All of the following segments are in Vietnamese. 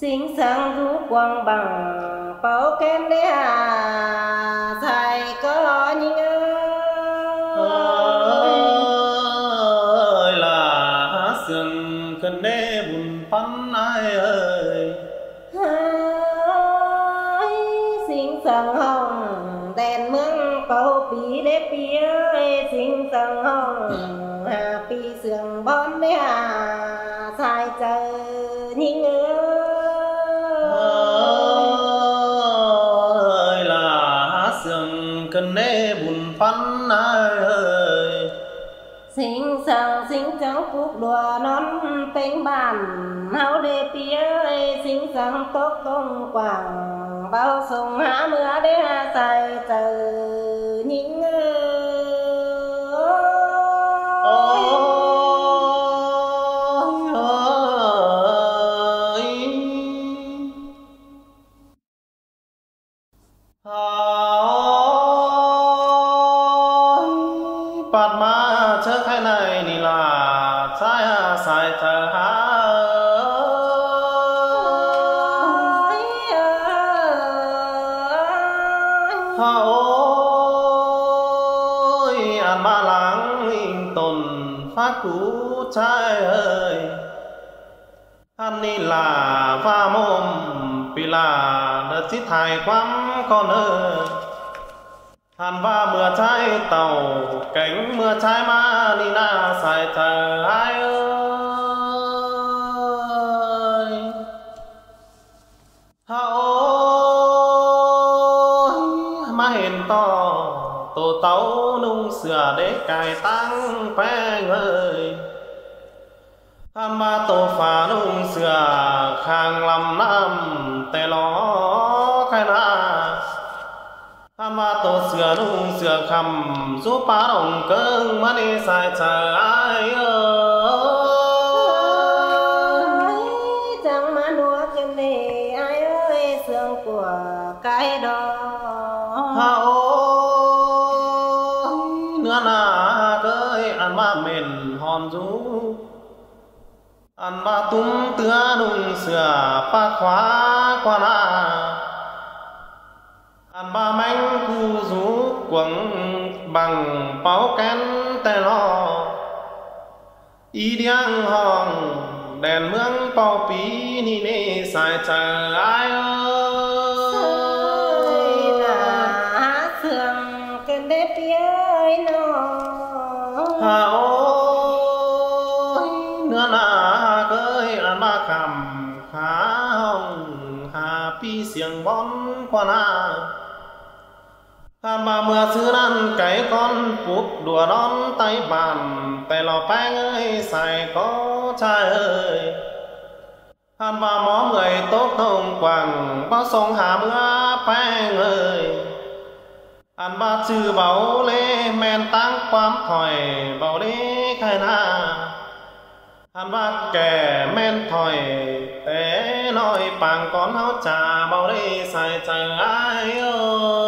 xin sang du quang bằng bao kén đế à. Thầy có những ơi là sương cần đế bùn phấn ai ơi. Sinh sinh trắng phúc đùa non tên bàn háo đế ơi sinh sang tốt công quảng, bao sông hạ mưa, đế hà xài từ nhìn chớ khai này ni là sai à sai thờ há ha ôi ăn ma láng tồn phát cú trai ơi anh ni là va mồm vì là đất chít thải quắm con ơi hàn va mưa trái tàu, cánh mưa trái ma đi na xài thờ ai ơi ha ôi ma hiền to, tổ tấu nung sửa để cài tăng phe người. hàn ba tổ phá nung sửa, khang lầm nam tê ló ma tổ sửa nung sửa khầm giúp phá đồng cơn má đi xài chờ ai ơi chẳng mà đùa chân đề ai ơi xương của cái đó. Ha ôi nữa là cơi ăn ma mền hòn rú. Ăn ma tung tưa nung sửa pha khóa qua na ăn ba mánh cu rú quẩn bằng báo cán tè lo. Y điang hòn đèn mương bao pí ni nê xài chờ ai ơi. Là xương cái đế ơi nó hà ôi nữa là cơi ăn ba cầm khá hồng, hà pi xiềng bón qua na mà mưa xưa ăn cái con phút đùa đón tay bàn tay lò bang ơi xài có trai ơi. Hàn bà mó người tốt thông quảng, bao sông hà mưa bang ơi. Ăn ba chữ bảo lê men tăng quam thỏi bảo lê khai na. Ăn ba kẻ men thỏi té nói bằng con háo trà bảo lê xài trời ai ơi.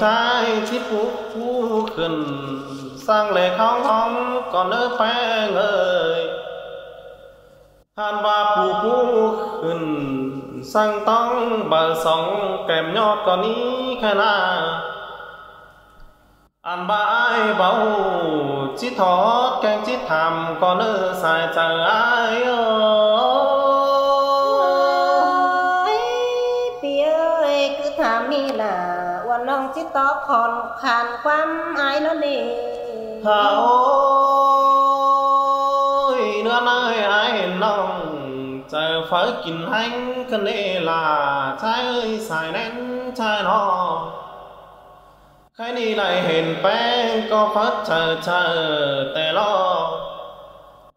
ใจที่ผู้ผู้ขึ้น สร้างเหล็กเขาทองก่อนเนื้อแป้งเอ่ยท่านว่าผู้ผู้ขึ้น สร้างต้องบาสองแก้มยอดก่อนนี้แค่นาอันบ้าไอเบาจิตทอดแกงจิตทำก่อนเนื้อสายใจเอ่ย còn khàn quan ai nó nề. Hà ôi nữa nơi ai lòng trời phở kín hành cần nệ là trai ơi, xài nén trai nó. Khai đi lại hiền bé có phát chờ chờ tề lo.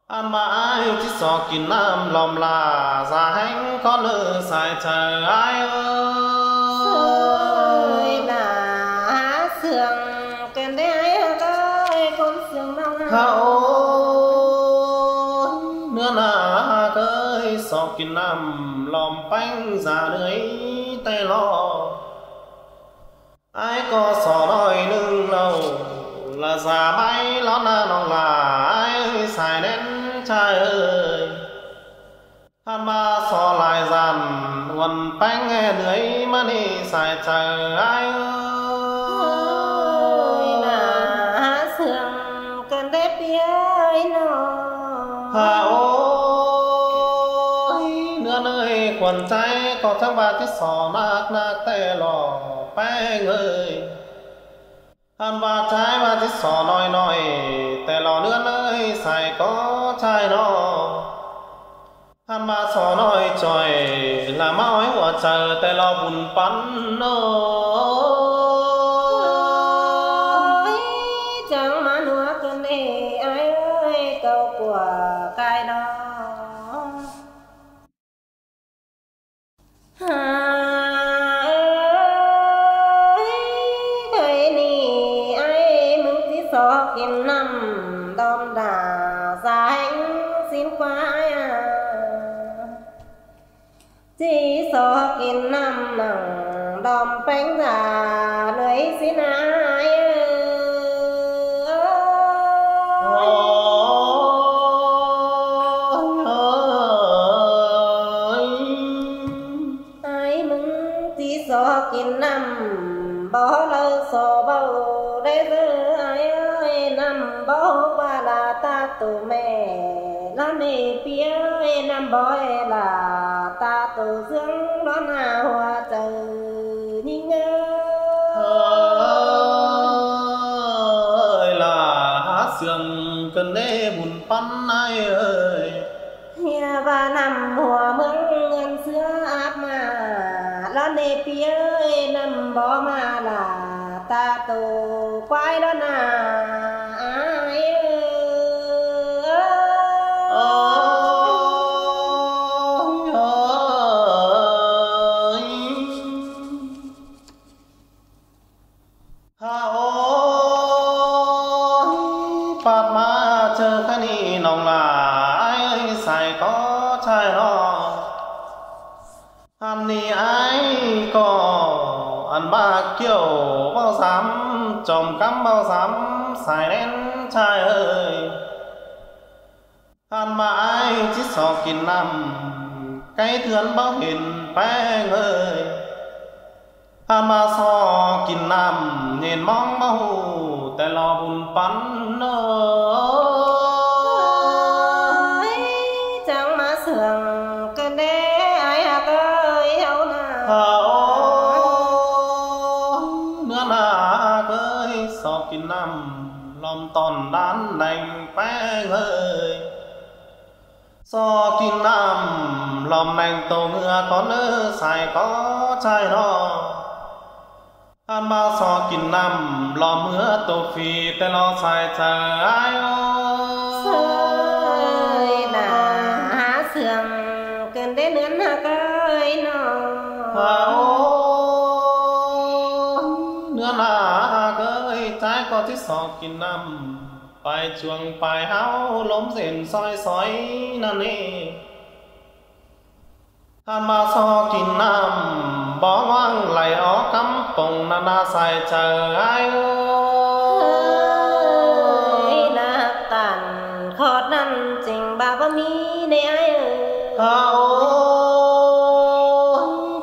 À Ăn mãi chỉ sọ kín nam lòng là già hánh có lỡ xài chờ ai ơi. hậu nữa là cơi sọc kín nằm lòm bánh già lưới tay lo. Ai có sọ nói nương lâu là già bay lót na nòng là ai ơi xài đến trai ơi. Hắn ba sọ lại dàn, quần bánh nghe lưới mà đi xài trời ai ơi tổ có tháng ba sò nạc nạc tê lò bé người. ăn ba trái ba tí sò nói nói tê lò nữa nơi xài có trai nó ăn ba sò nói trời là máu của trời tê lò bùn bắn nô. Chỉ so kim năm nằng đom bánh già lưới xin ai ai mừng chỉ so kim năm bỏ lỡ so bao để giữ ai ơi năm bỏ qua là ta tù mẹ nề phía ơi năm bỏ là ta tù dương đó là hoa trời nhìn ơi ơi là hát sương cần đê buồn pan ai ơi. Nhà và nằm hùa mừng ngân xưa áp mà Lo nề phía ơi nằm bỏ mà là ta tù quay đó hàm ni ái có ăn ba kiểu bao dám chồng cắm bao dám xài đen trai ơi. Ăn mãi chỉ sò kín nằm, cái thườn bao hiền bé ơi ăn mà sò kín nằm, nhìn mong bao hù tại lo bùn bắn ơi chẳng má sườn. So kín năm lòng đành tổ ngựa có nữ xài có trai nó ăn ba so kín năm lòng mưa tổ phi tên lo xài chờ ai Ơi ơi là há sườn cơn đế nướn hạc ơi nó hà ôi nữa là ơi trái có tí so kín năm ไปจวงไปเฮาล้มเส้นซอยซอยนั่นนี่ท่านมาซอกินน้ำบ่ว่างไหลออกกำปงนานาใส่เจอไอ้เอ้เอ้ยยนักตันขอดนั่นจริงบาบ่มีในไอ้เอ้ยเฮา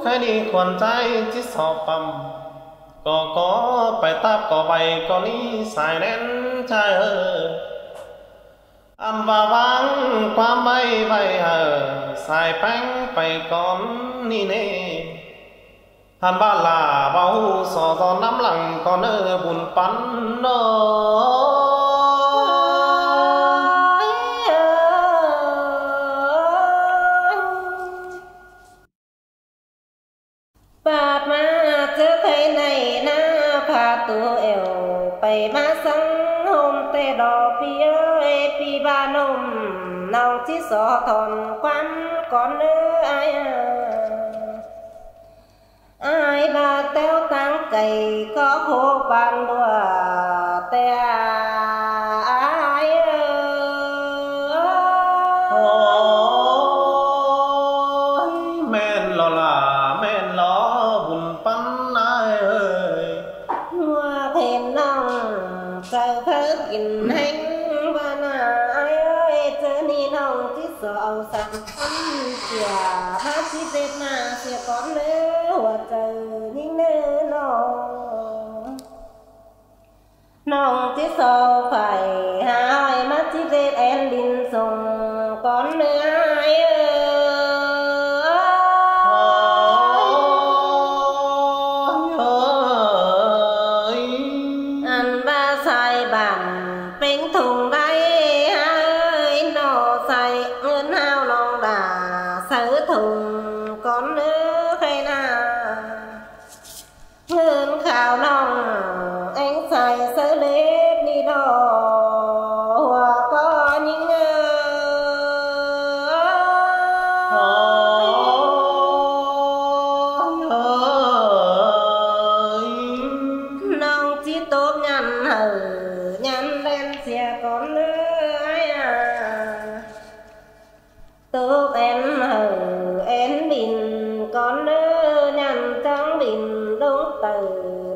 ใครดีควรใจที่สอบปั๊มก็ có có bài táp có bài có ní xài nén trai thờ ăn và vang qua bay bay hờ xài bánh phải con ni nê. Hàn ba là bao sò gió nắm lặng con ơ buồn bắn nó sọ thòn quan con nữ ai à? Ai ba teo tăng cày có khô bàn đùa? Nong tiết sâu phải hai.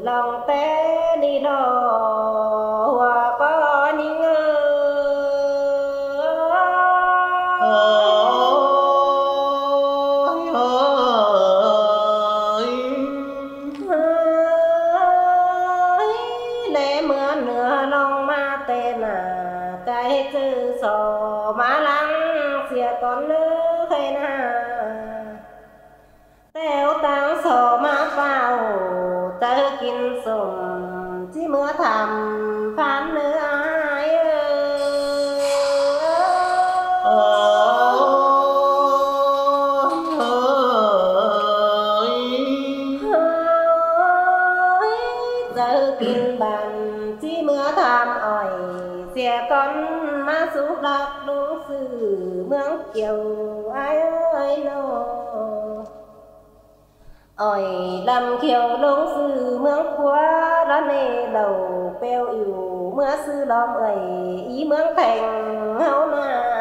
Lòng té đi nó sổ sùng ờ, mưa thầm hỏi làm kiểu đúng sư mướn quá đó nê đầu beo yếu mưa sư đom ấy ý mướn thành hao na.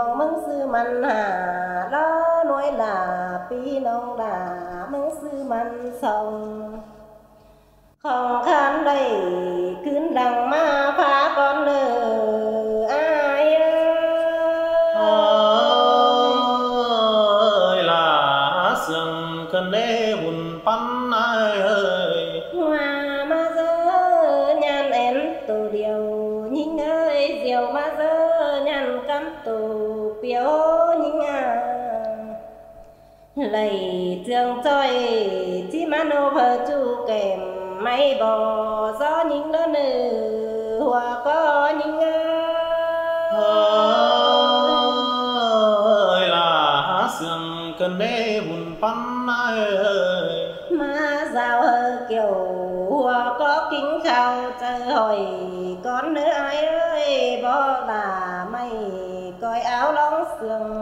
Nông mương sư man hà đó nói là pi nông đà mương sư man sông. Không khăn đầy cứ đằng ma tù biểu nhìn à lầy trường trôi chỉ mà nô phơ chu kèm máy bò gió nhìn đó nữ hoa có nhìn ơi là sương cơn đê buồn bắn ơi. Mà rào hơ kiểu hoa có kính khao chờ hỏi con nữa ai the